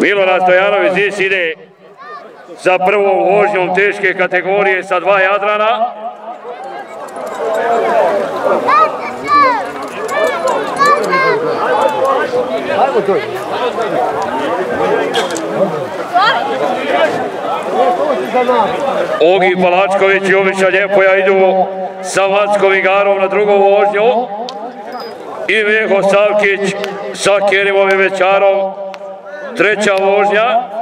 Milorad Stojanović Zis ide za prvom vožnjom teške kategorije sa dva Jadrana. Ogi Palačković i Omiša Ljepoja idu sa Vanskom igarom na drugom vožnju. I Veho Savkić sa Kerimovim Večarom. Treća vožnja.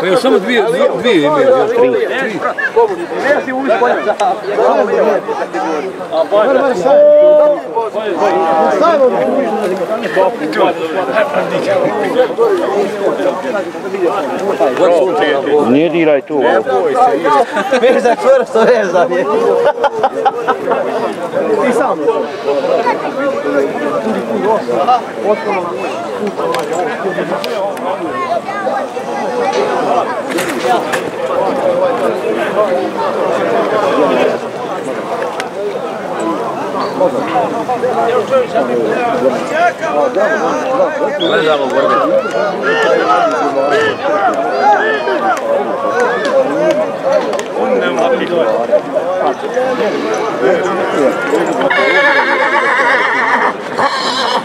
Pa još samo dvije, dvije imaju, još tri. Ne diraj tu. Vezak čvrsto Yeah.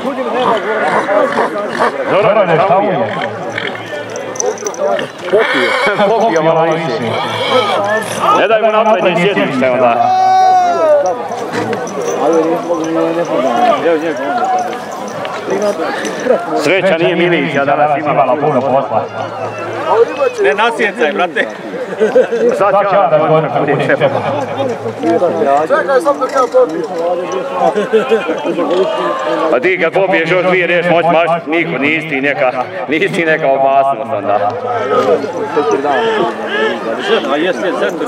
Vezan je. Zoran je tamo. Popio malo više. Ne daj mu naprednje sjedište onda. Sreća nije Milića, danas imala puno posla. Ne nasjecaj, brate. Sad ću ja da govorim bude sve. Čekaj, sam dok ja popijem. A ti kad popiješ još dvije riješ moć maš, niko, nisi neka, nisi neka opasnost onda. A jesi je centar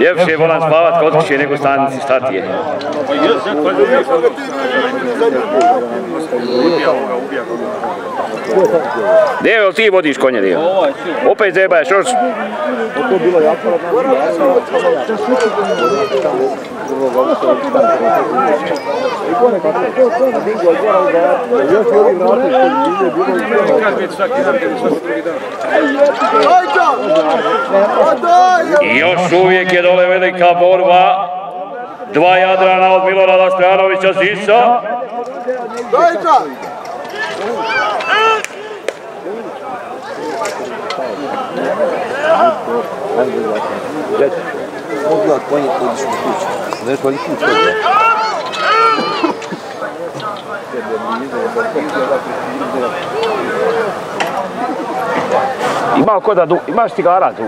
Ljepše volam spavat kod kuće nego stanici, šta ti je? Pa jes, centar Devo, ti vodiš konje, Devo. Opet zebaš još. I još uvijek je dole velika borba. Dva Jadrana od Milorada Stojanovića Zisa. Dajča! Pogledaj konje podiš u kuću. Ne, konje kuću. Ima ko da, imaš cigara tu?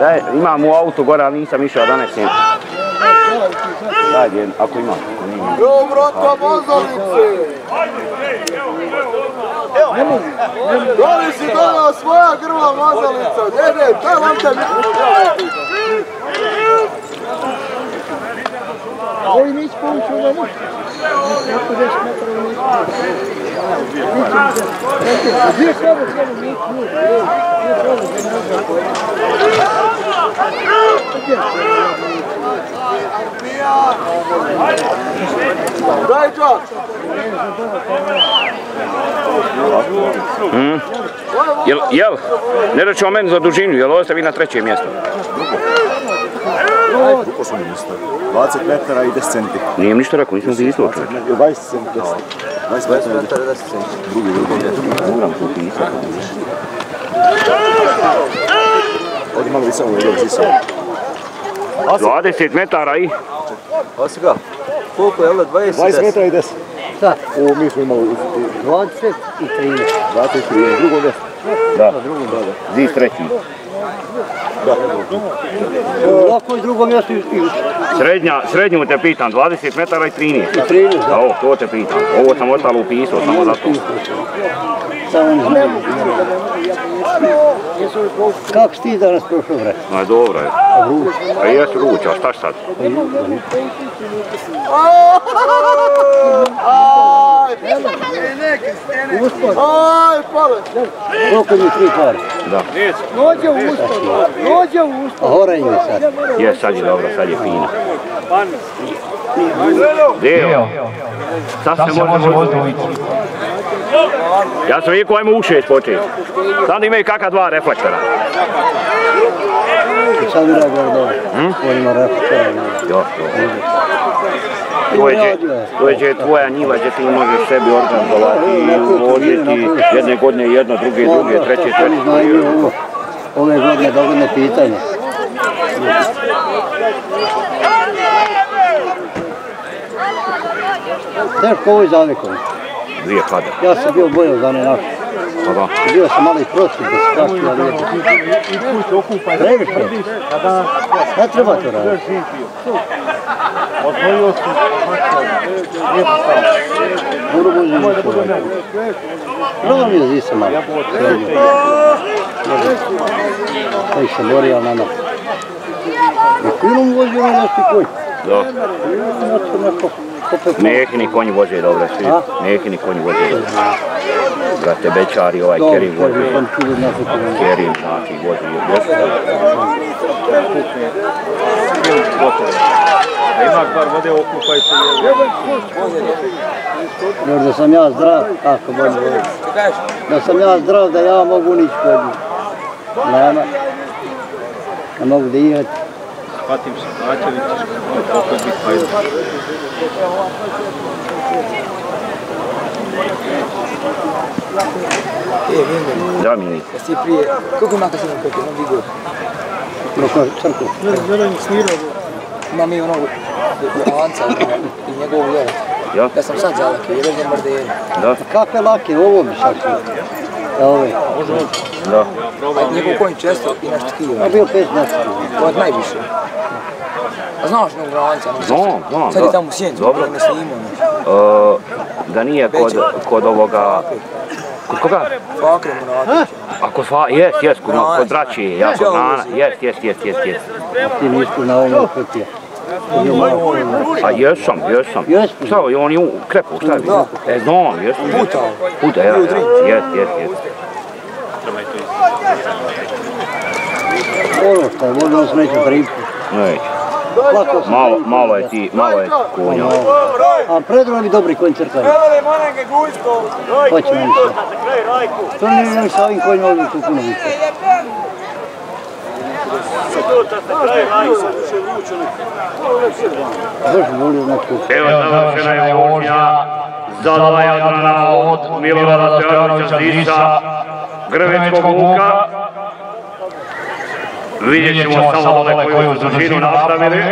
Daj, imam u autu gore, ali nisam išao da nesim. Jedan, ako ima. ako nema. Evo brata mazalice! Da li si donao svoja grla mazalica? Dede, daj vam te Ovi nisu povući ovo ništa. Oko 10 metara nisu Gdje slabo, slabo, nije ključ. Gdje slabo, gdje ne može. Daj Jel, jel, ne računamo meni za dužinu, jel ostavi na treće mjesto? Koliko su mi mislili? 20 metara i 10 centi. Nijem ništa rekao, nisam ti isto 20 centi, 10. 20 metara i 10 centi. Drugi, drugi. Moram to pisati. Ovdje malo visamo, ovdje visamo. 20 metara i... Osi ga. Koliko je ovo? 20? 20 metara i 10. Šta? Ovo mi smo imali u 20 i 13. 23, u drugom mjestu. Da, Zis treći. Ovako i drugo mjesto i Srednja, srednju te pitam, 20 metara i 13. 13, Da, ovo, to te pitam. Ovo sam ostalo upisao, samo zato. Kako si ti danas prošao bre? No, dobro je. A jes ruč, a šta sad? Aj, pale! Koliko mi tri pare? Da. Nođe u usta, nođe u usta. A je sad. Je, sad je dobro, sad je fino. Deo. Sad se može voziti. Ja sam rekao, ajmo u šest početi. Sad imaju kakva dva reflektora. Sad ura gore. On ima reflektora. Jo, jo. To je, tvoja njiva gdje ti možeš sebi organizovati i voziti jedne godine jedno, druge druge, treće, Oni treće. Ove godine dogodne pitanje. Teško ovo je zavekom. Dvije klade. Ja sam bio bojao za one naše. Pa da. Bio sam malo i protiv da se kašti, ali je. Previše. Ne treba to raditi. Dobro budu mi Prvo mi je zisa malo. Koji se bori, ali na nas. I kujnom vozi ono nešto konj. Da. Nešto neko. Opet Mehini konji voze dobro svi. Mehini konji voze dobro. Brate, Bečari, ovaj dobro, Kerim vozi. kaže, on čudo na to. Kerim, znači, vozi. Jesu. A imaš bar vode okupaj se. Još da sam ja zdrav, kako bolje voli. Da sam ja zdrav, da ja mogu nići kod njih. Nema. Ne mogu da igrati. Hvatim se Bačević, opet biti hajde. Da mi Jesi prije, koliko ima kad sam kupio, imam vidio. Proko crku. Imam i onog Johanca i njegovu ljevu. Ja? Ja sam sad zalakio, jer je bombarderi. Da, Kakve lake, ovo bi sad čuo. Evo ove. da. A njegov konj često i nešto kilo. Ja bio pet nešto. To je najviše. A znaš Johanca? onog Znam, sad- znam, Sad je tamo u Sjencu, Dobro. ne snimao. E, da nije kod, kod ovoga... Kod koga? Fakre Muratović. A kod fa... Jest, jest, kod, kod Dračije, ja, kod Nana. Jest, jest, jest, jest, jest. A ti nisi na ovom malo A jesam, jesam. Šta, on je u krepu, šta je? Da. E, znam, jesam. Puta. Puta, ja, ja, jest, jest, jest. Ono što je vodio, on se neće pripu. Neće. Malo, malo je ti, malo je konja. A predro mi dobri konj. Hoće meni sve. To ne ne sa ovim konjima ovdje tu puno više. Evo završena je vožnja za dva Jadrana od Milorada Teodorovića Zisa, Grveckog Vuka. Vidjet ćemo samo dole koju su dužinu napravili.